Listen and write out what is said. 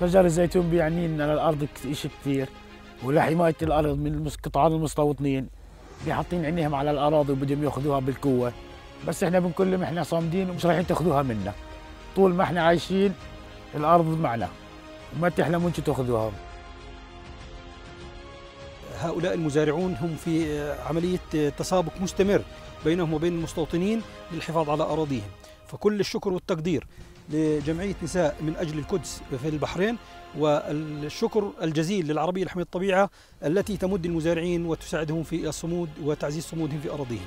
شجر الزيتون بيعني لنا الأرض شيء كثير. ولحماية الأرض من قطاع المستوطنين بيحطين عينيهم على الأراضي وبدهم يأخذوها بالقوة. بس إحنا بنقول لهم إحنا صامدين ومش رايحين تأخذوها منا. طول ما إحنا عايشين الأرض معنا. وما تحلمون تأخذوها. هؤلاء المزارعون هم في عملية تسابق مستمر بينهم وبين المستوطنين للحفاظ على أراضيهم. فكل الشكر والتقدير لجمعية نساء من أجل القدس في البحرين والشكر الجزيل للعربية لحماية الطبيعة التي تمد المزارعين وتساعدهم في الصمود وتعزيز صمودهم في أراضيهم.